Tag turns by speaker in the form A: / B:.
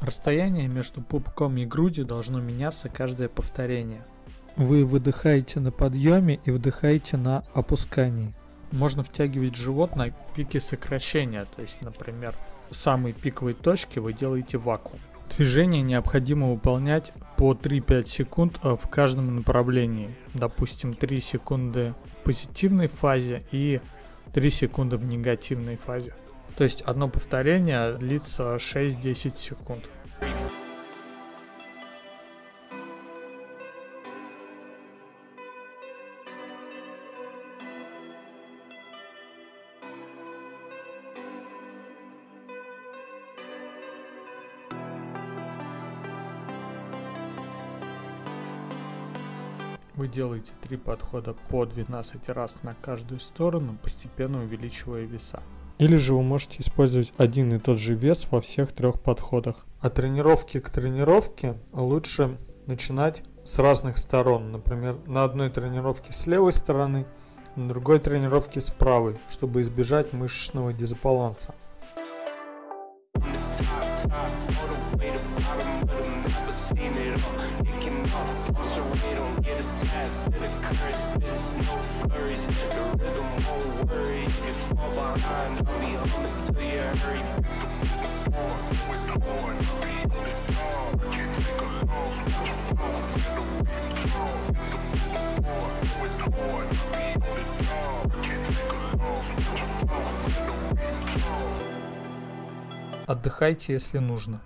A: Расстояние между пупком и грудью должно меняться каждое повторение. Вы выдыхаете на подъеме и вдыхаете на опускании. Можно втягивать живот на пике сокращения, то есть, например, самые пиковые точки вы делаете вакуум. Движение необходимо выполнять по 3-5 секунд э, в каждом направлении. Допустим, 3 секунды в позитивной фазе и 3 секунды в негативной фазе. То есть одно повторение длится 6-10 секунд. Вы делаете три подхода по 12 раз на каждую сторону, постепенно увеличивая веса. Или же вы можете использовать один и тот же вес во всех трех подходах. От тренировки к тренировке лучше начинать с разных сторон. Например, на одной тренировке с левой стороны, на другой тренировке с правой, чтобы избежать мышечного дисбаланса. spits, no flurries The rhythm won't worry If you Отдыхайте, если нужно.